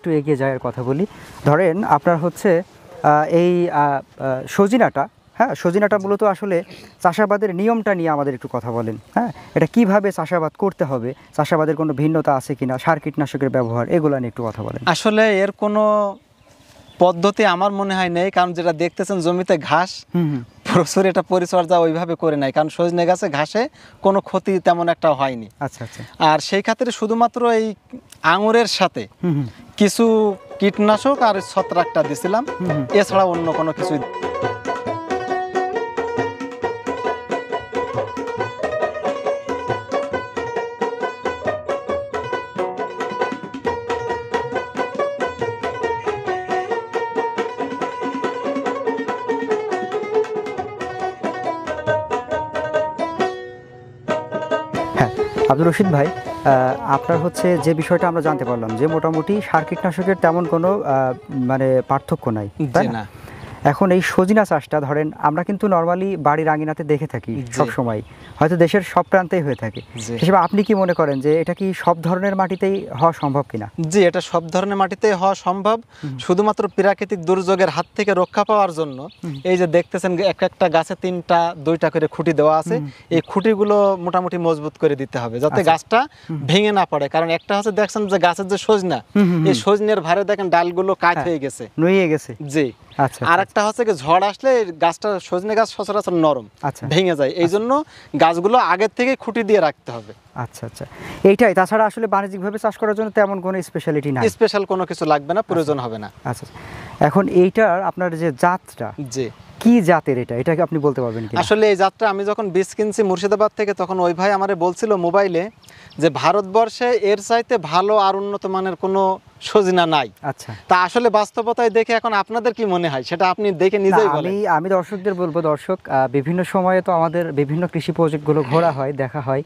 একটু এগিয়ে যাওয়ার কথা বলি। ধরেন আপনার হচ্ছে এই সজিনাটা হ্যাঁ সজিনাটা মূলত আসলে চাষাবাদের নিয়মটা নিয়ে আমাদের একটু কথা বলেন হ্যাঁ? এটা কীভাবে চাষাবাদ করতে হবে? চাষাবাদের কোনো ভিন্নতা আছে কিনা? সার কীটনাশকের ব্যবহার এগুলো নিয়ে একটু কথা বলেন। আসলে এর কোনো পদ্ধতি আমার মনে হয় নেই কারণ যেটা দেখতেছেন জমিতে ঘাস প্রচুর এটা পরিচর্যা ওইভাবে করে নাই কারণ সজনে গাছে ঘাসে কোনো ক্ষতি তেমন একটা হয়নি। আচ্ছা আচ্ছা। আর সেই খাতিরে শুধুমাত্র এই আঙুরের সাথে কিছু কীটনাশক আর ছত্রাকটা দিছিলাম। এছাড়া অন্য কোনো কিছু হ্যাঁ আব্দুর রশিদ ভাই আপনার হচ্ছে যে বিষয়টা আমরা জানতে পারলাম যে মোটামুটি সার কীটনাশকের তেমন কোনো আহ, মানে পার্থক্য নাই তাই না। এখন এই সজিনা চাষটা ধরেন আমরা কিন্তু নর্মালি বাড়ির আঙিনাতে দেখে থাকি সব সময় হয়তো দেশের সব প্রান্তেই হয়ে থাকে। হিসেবে আপনি কি মনে করেন যে এটা কি সব ধরনের মাটিতেই হওয়া সম্ভব কিনা? জি এটা সব ধরনের মাটিতে হওয়া সম্ভব। শুধুমাত্র প্রাকৃতিক দুর্যোগের হাত থেকে রক্ষা পাওয়ার জন্য এই যে দেখতেছেন এক একটা গাছে তিনটা দুইটা করে খুঁটি দেওয়া আছে। এই খুঁটিগুলো মোটামুটি মজবুত করে দিতে হবে যাতে আচ্ছা। গাছটা ভেঙে না পড়ে। কারণ একটা হচ্ছে দেখছেন যে গাছের যে সজনা এই সজনের ভারে দেখেন ডালগুলো কাট হ্যাঁ। হয়ে গেছে। নুয়ে গেছে। জি। আর একটা হচ্ছে কি ঝড় আসলে গাছটা সজনে গাছ সচরাচর নরম আচ্ছা। ভেঙে যায়। এই জন্য গাছগুলো আগের থেকে খুঁটি দিয়ে রাখতে হবে। আচ্ছা আচ্ছা। এইটাই তাছাড়া আসলে বাণিজ্যিকভাবে চাষ করার জন্য তেমন কোনো স্পেশালিটি না স্পেশাল কোনো কিছু লাগবে না প্রয়োজন হবে না। আচ্ছা আচ্ছা। এখন এইটার আপনার যে জাতটা জি। কি জাতের এটা? এটাকে আপনি বলতে পারবেন কি আসলে এই যাত্রা আমি যখন বীজ কিনছি মুর্শিদাবাদ থেকে তখন ওই ভাই আমারে বলছিল মোবাইলে যে ভারতবর্ষে এর চাইতে ভালো আর উন্নত মানের কোনো সজিনা নাই। আচ্ছা। তা আসলে বাস্তবতায় দেখে এখন আপনাদের কি মনে হয়? সেটা আপনি দেখে নিজেই আমি বলেন। আমি দর্শকদের বলব দর্শক বিভিন্ন সময়ে তো আমাদের বিভিন্ন কৃষি প্রজেক্টগুলো ঘোরা হয়। দেখা হয়।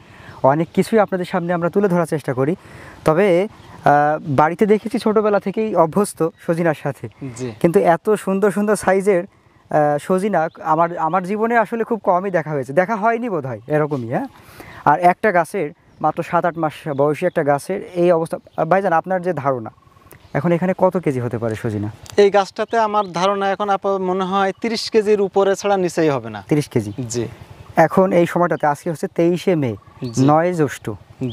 অনেক কিছুই আপনাদের সামনে আমরা তুলে ধরার চেষ্টা করি। তবে বাড়িতে দেখেছি ছোটবেলা থেকেই অভ্যস্ত সজিনার সাথে। কিন্তু এত সুন্দর সুন্দর সাইজের সজিনা আমার আমার জীবনে আসলে খুব কমই দেখা হয়েছে। দেখা হয়নি বোধ হয় এরকমই হ্যাঁ? আর একটা গাছের মাত্র সাত আট মাস বয়সী একটা গাছের এই অবস্থা ভাইজান আপনার যে ধারণা এখন এখানে কত কেজি হতে পারে সজিনা? এই গাছটাতে আমার ধারণা এখন আপাতত মনে হয় তিরিশ কেজির উপরে ছাড়া নিচেই হবে না। তিরিশ কেজি? জি। এখন এই সময়টাতে আজকে হচ্ছে তেইশে মে নয় জ্যৈষ্ঠ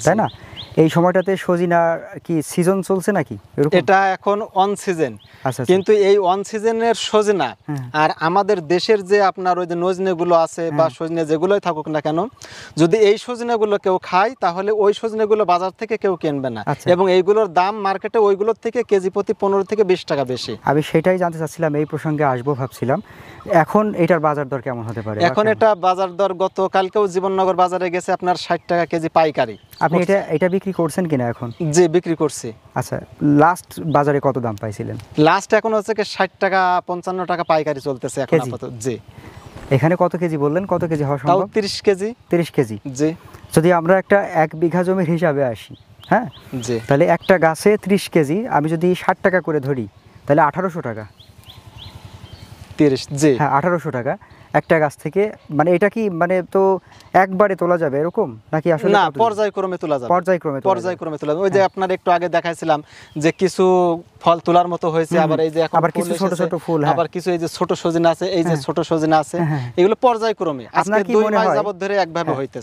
তাই না? এই সময়টাতে সজিনার কি সিজন চলছে নাকি এটা এখন অন সিজন আচ্ছা আচ্ছা। কিন্তু এই অন সিজনের সজনা হ্যাঁ। আর আমাদের দেশের যে আপনার ওই যে নজনে গুলো আছে বা হ্যাঁ। সজনে যেগুলোই থাকুক না কেন যদি এই সজনে গুলো কেউ খায় তাহলে ওই সজনে গুলো বাজার থেকে কেউ কিনবে না আচ্ছা। এবং এইগুলোর দাম মার্কেটে ওইগুলোর থেকে কেজি প্রতি পনেরো থেকে বিশ টাকা বেশি আমি সেটাই জানতে চাচ্ছিলাম এই প্রসঙ্গে আসব ভাবছিলাম এখন এটার বাজার দর কেমন হতে পারে এখন এটা বাজার দর গত কালকেও জীবননগর বাজারে গেছে আপনার ষাট টাকা কেজি পাইকারি আপনি এটা এটা বিক্রি করছেন কিনা এখন? যে বিক্রি করছি। আচ্ছা লাস্ট বাজারে কত দাম পাইছিলেন? লাস্ট এখন হচ্ছে কি ষাট টাকা পঞ্চান্ন টাকা পাইকারি চলতেছে এখন আপাতত জি। এখানে কত কেজি বললেন? কত কেজি হওয়া সম্ভব? তিরিশ কেজি। তিরিশ কেজি? জি। যদি আমরা একটা এক বিঘা জমির হিসাবে আসি হ্যাঁ? জি। তাহলে একটা গাছে ত্রিশ কেজি আমি যদি ষাট টাকা করে ধরি তাহলে আঠারোশো টাকা। তিরিশ জি। হ্যাঁ আঠারোশো টাকা। একটা গাছ থেকে মানে এটা কি মানে তো একবারে তোলা যাবে এরকম নাকি আসলে না পর্যায়ক্রমে তোলা যাবে পর্যায়ক্রমে। পর্যায়ক্রমে তোলা যাবে ওই যে আপনার একটু আগে দেখাইছিলাম যে কিছু ফল তোলার মতো হয়েছে আবার এই যে এখন আবার কিছু ছোট ছোট ফুল, হ্যাঁ। আবার কিছু এই যে ছোট সজিনা আছে এই যে হ্যাঁ। ছোট সজিনা আছে হ্যাঁ, হ্যাঁ। এগুলো পর্যায়ক্রমে আজকে দুই মনে মাস হয়- যাবত ধরে একভাবে হ্যাঁ। হইতেছে